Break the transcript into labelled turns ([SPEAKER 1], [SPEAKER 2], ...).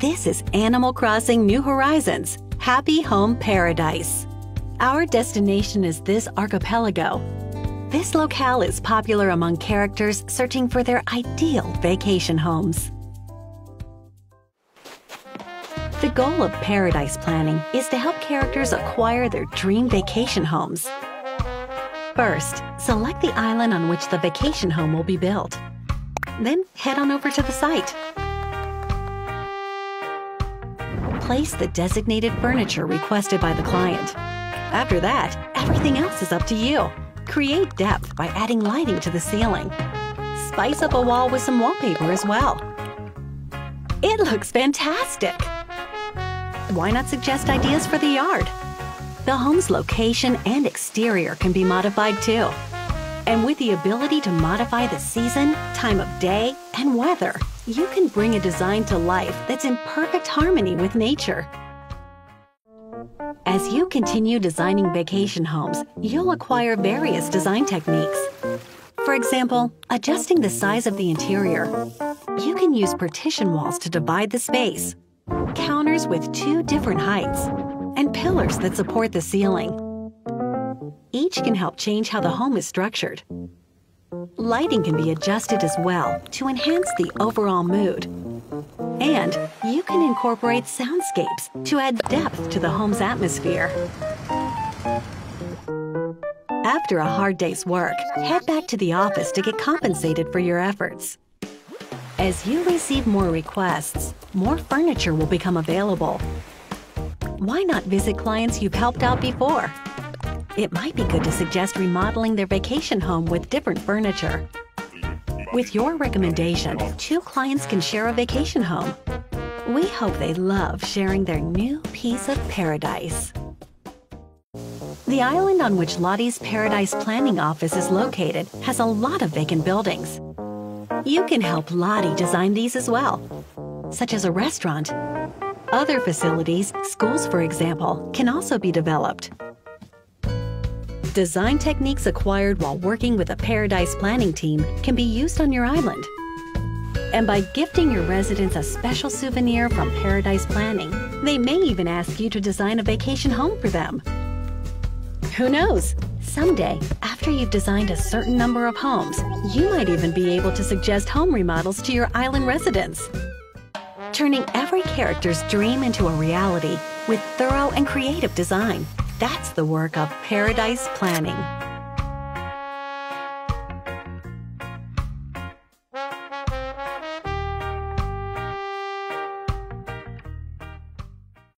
[SPEAKER 1] This is Animal Crossing New Horizons Happy Home Paradise. Our destination is this archipelago. This locale is popular among characters searching for their ideal vacation homes. The goal of paradise planning is to help characters acquire their dream vacation homes. First, select the island on which the vacation home will be built. Then head on over to the site. Place the designated furniture requested by the client. After that, everything else is up to you. Create depth by adding lighting to the ceiling. Spice up a wall with some wallpaper as well. It looks fantastic! Why not suggest ideas for the yard? The home's location and exterior can be modified too. And with the ability to modify the season, time of day, and weather, you can bring a design to life that's in perfect harmony with nature. As you continue designing vacation homes, you'll acquire various design techniques. For example, adjusting the size of the interior. You can use partition walls to divide the space counters with two different heights, and pillars that support the ceiling. Each can help change how the home is structured. Lighting can be adjusted as well to enhance the overall mood. And you can incorporate soundscapes to add depth to the home's atmosphere. After a hard day's work, head back to the office to get compensated for your efforts. As you receive more requests, more furniture will become available. Why not visit clients you've helped out before? It might be good to suggest remodeling their vacation home with different furniture. With your recommendation, two clients can share a vacation home. We hope they love sharing their new piece of paradise. The island on which Lottie's Paradise Planning Office is located has a lot of vacant buildings. You can help Lottie design these as well, such as a restaurant. Other facilities, schools for example, can also be developed. Design techniques acquired while working with a Paradise planning team can be used on your island. And by gifting your residents a special souvenir from Paradise Planning, they may even ask you to design a vacation home for them. Who knows? Someday, after you've designed a certain number of homes, you might even be able to suggest home remodels to your island residents. Turning every character's dream into a reality with thorough and creative design. That's the work of Paradise Planning.